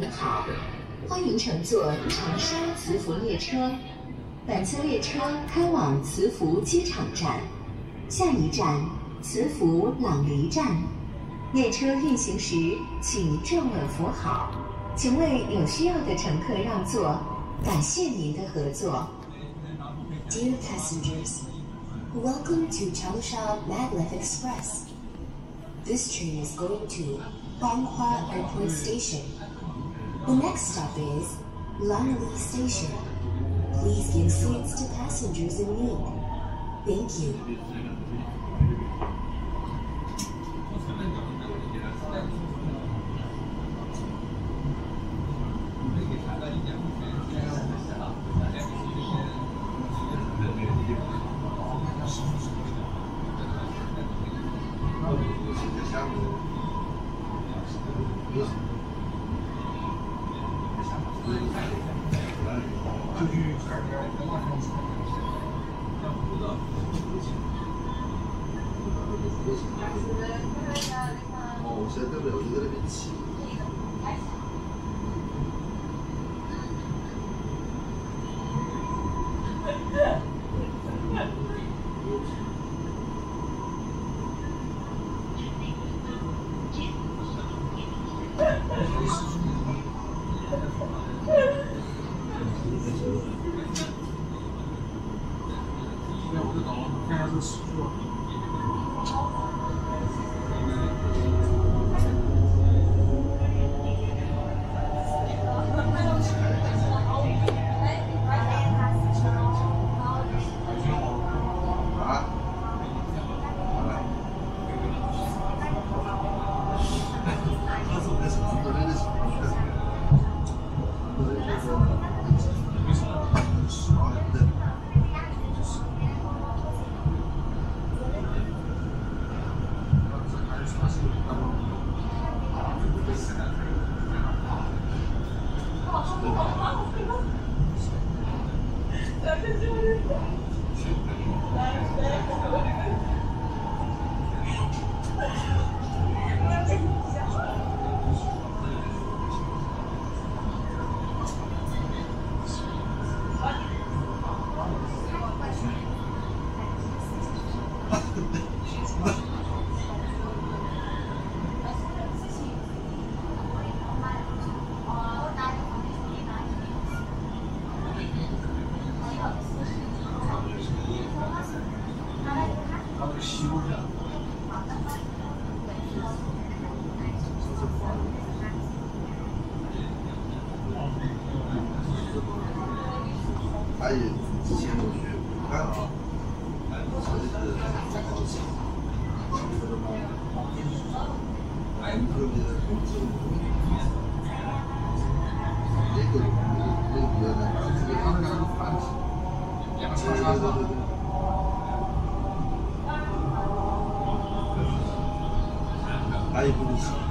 您好，欢迎乘坐长沙磁浮列车。本次列车开往磁浮机场站，下一站磁浮朗黎站。列车运行时，请站稳扶好，请为有需要的乘客让座，感谢您的合作。Dear passengers, welcome to Changsha Maglev Express. This train is going to Huanghua Airport Station. The next stop is Langley Station. Please give seats to passengers in need. Thank you. Could you Yeshua. 阿修的。他也之前我去武汉啊，所是很高兴。你说的吗？你特别的尊。Aí, Bruce.